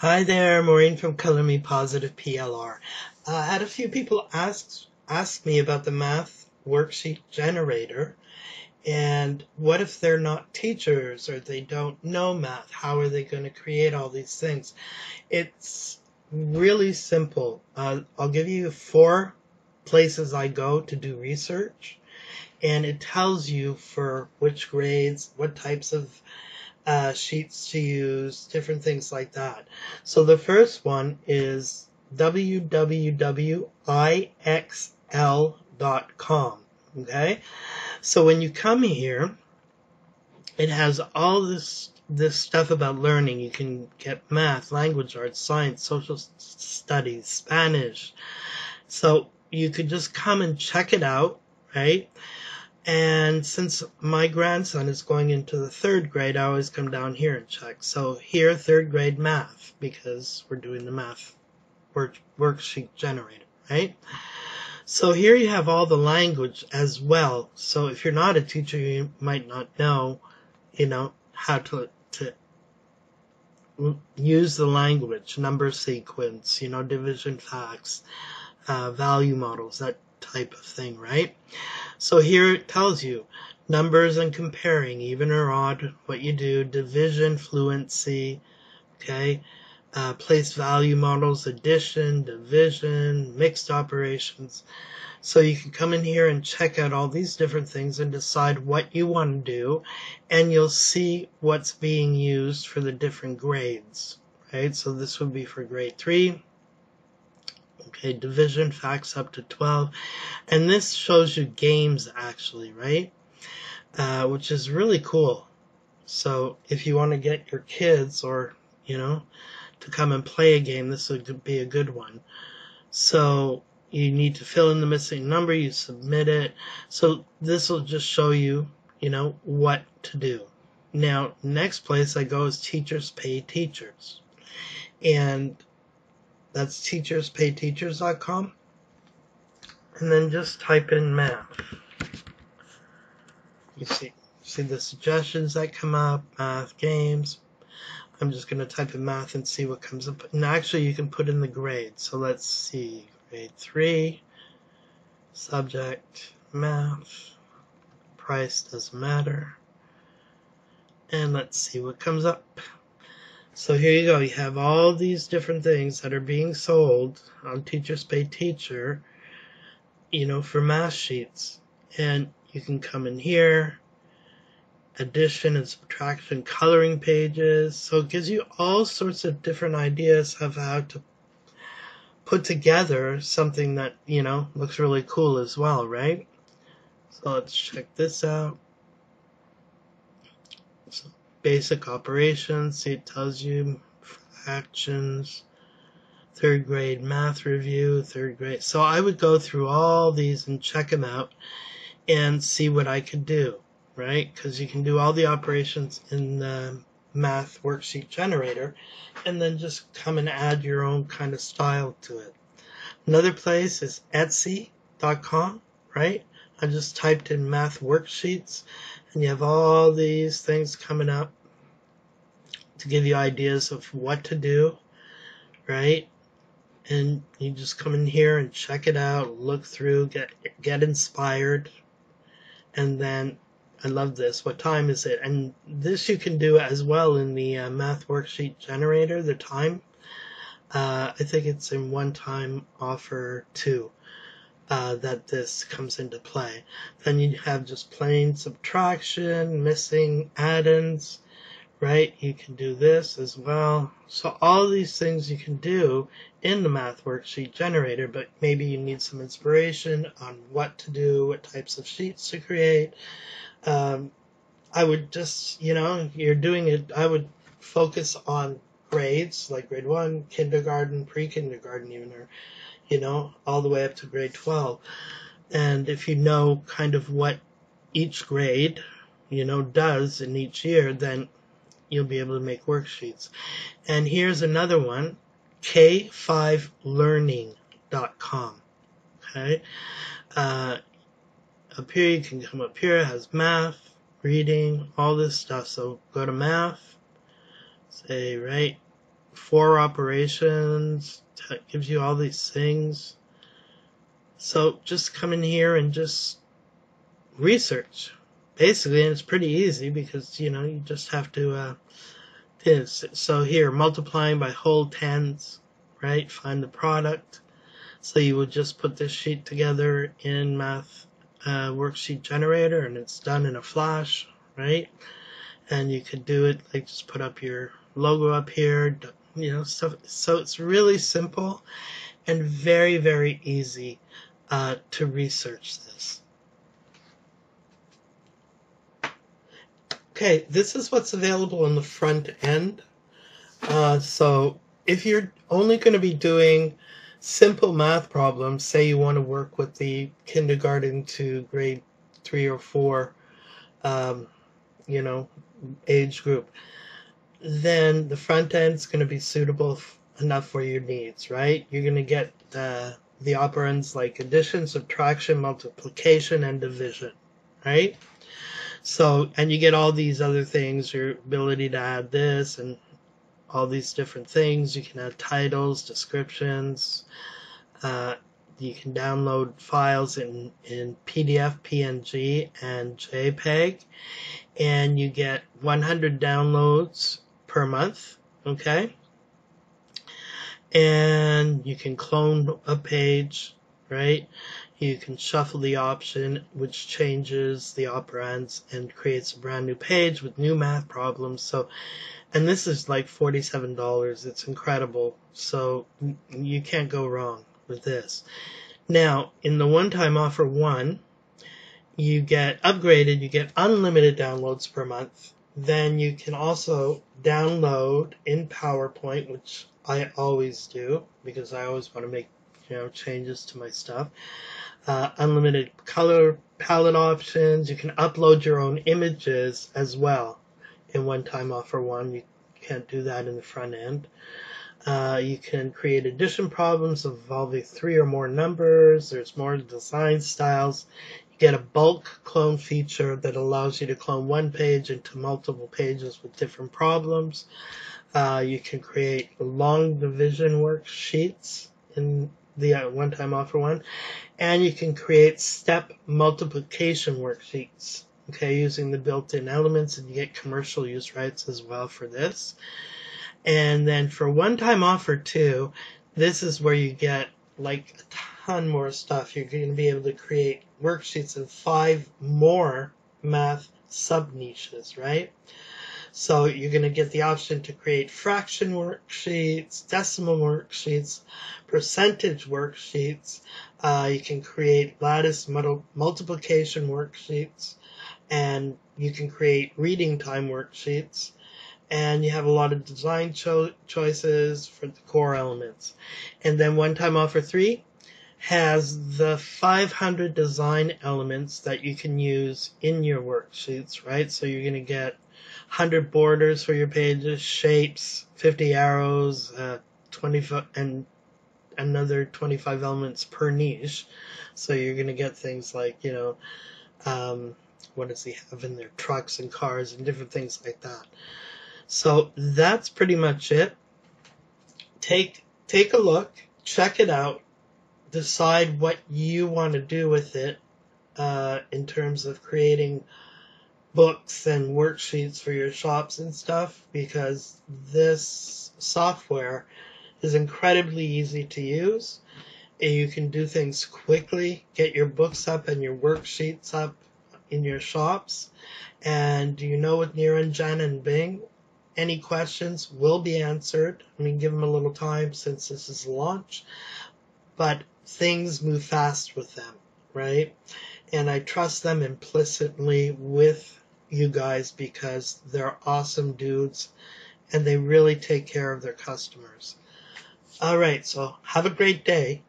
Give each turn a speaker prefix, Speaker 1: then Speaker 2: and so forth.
Speaker 1: Hi there, Maureen from Color Me Positive PLR. Uh, I had a few people ask ask me about the math worksheet generator and what if they're not teachers or they don't know math? How are they going to create all these things? It's really simple. Uh, I'll give you four places I go to do research and it tells you for which grades, what types of uh, sheets to use, different things like that. So the first one is www.ixl.com. Okay, so when you come here, it has all this this stuff about learning. You can get math, language arts, science, social studies, Spanish. So you could just come and check it out, right? And since my grandson is going into the third grade, I always come down here and check. So here, third grade math, because we're doing the math work, worksheet generator, right? So here you have all the language as well. So if you're not a teacher, you might not know, you know, how to, to use the language, number sequence, you know, division facts, uh, value models, that type of thing, right? So here it tells you numbers and comparing, even or odd, what you do, division, fluency, okay, uh, place value models, addition, division, mixed operations. So you can come in here and check out all these different things and decide what you want to do, and you'll see what's being used for the different grades, right? So this would be for grade 3, Okay, division facts up to 12. And this shows you games actually, right? Uh, which is really cool. So if you want to get your kids or, you know, to come and play a game, this would be a good one. So you need to fill in the missing number, you submit it. So this will just show you, you know, what to do. Now, next place I go is Teachers Pay Teachers. And that's teacherspayteachers.com. And then just type in math. You see, see the suggestions that come up, math games. I'm just going to type in math and see what comes up. And actually, you can put in the grade. So let's see, grade 3, subject, math, price doesn't matter. And let's see what comes up. So here you go. You have all these different things that are being sold on Teachers Pay Teacher, you know, for math sheets. And you can come in here, addition and subtraction coloring pages. So it gives you all sorts of different ideas of how to put together something that, you know, looks really cool as well, right? So let's check this out. Basic operations. It tells you fractions, third grade math review, third grade. So I would go through all these and check them out and see what I could do, right? Because you can do all the operations in the math worksheet generator and then just come and add your own kind of style to it. Another place is Etsy.com, right? I just typed in math worksheets and you have all these things coming up to give you ideas of what to do, right? And you just come in here and check it out, look through, get get inspired, and then I love this. What time is it? And this you can do as well in the uh, math worksheet generator. The time, uh, I think it's in one time offer two. Uh, that this comes into play. Then you have just plain subtraction, missing addends, right? You can do this as well. So all these things you can do in the math worksheet generator, but maybe you need some inspiration on what to do, what types of sheets to create. Um, I would just, you know, you're doing it, I would focus on grades like grade one, kindergarten, pre-kindergarten even, or, you know, all the way up to grade 12. And if you know kind of what each grade, you know, does in each year, then you'll be able to make worksheets. And here's another one, k5learning.com. Okay. Uh, up here, you can come up here, it has math, reading, all this stuff. So go to math, say, right, four operations, gives you all these things. So just come in here and just research. Basically, and it's pretty easy because, you know, you just have to, uh. So here, multiplying by whole tens, right? Find the product. So you would just put this sheet together in Math uh, Worksheet Generator and it's done in a flash, right? And you could do it like just put up your logo up here, you know, stuff. So it's really simple and very, very easy uh, to research this. Okay, this is what's available on the front end. Uh, so if you're only going to be doing simple math problems, say you want to work with the kindergarten to grade three or four, um, you know, age group, then the front end is going to be suitable enough for your needs, right? You're going to get the, the operands like addition, subtraction, multiplication, and division, right? So, and you get all these other things, your ability to add this and all these different things. You can add titles, descriptions. Uh, you can download files in, in PDF, PNG, and JPEG. And you get 100 downloads per month, okay? And you can clone a page, right? you can shuffle the option which changes the operands and creates a brand new page with new math problems. So and this is like $47 it's incredible. So you can't go wrong with this. Now in the one time offer one you get upgraded. You get unlimited downloads per month then you can also download in PowerPoint which I always do because I always want to make you know changes to my stuff uh, unlimited color palette options. You can upload your own images as well in one time offer one. You can't do that in the front end. Uh, you can create addition problems involving three or more numbers. There's more design styles. You get a bulk clone feature that allows you to clone one page into multiple pages with different problems. Uh, you can create long division worksheets in the uh, one-time offer one, and you can create step multiplication worksheets. Okay, using the built-in elements, and you get commercial use rights as well for this. And then for one-time offer two, this is where you get like a ton more stuff. You're going to be able to create worksheets in five more math sub niches, right? So you're going to get the option to create fraction worksheets, decimal worksheets, percentage worksheets. Uh, you can create lattice multiplication worksheets, and you can create reading time worksheets. And you have a lot of design cho- choices for the core elements. And then one time offer three has the 500 design elements that you can use in your worksheets, right? So you're going to get 100 borders for your pages, shapes, 50 arrows, uh, 25 and another 25 elements per niche. So you're going to get things like, you know, um, what does he have in there? Trucks and cars and different things like that. So that's pretty much it. Take take a look, check it out, decide what you want to do with it uh, in terms of creating books and worksheets for your shops and stuff because this software is incredibly easy to use and you can do things quickly, get your books up and your worksheets up in your shops. And you know with NearEngine and Bing, any questions will be answered. I mean, give them a little time since this is launch, but things move fast with them, right? And I trust them implicitly with you guys because they're awesome dudes and they really take care of their customers. All right, so have a great day.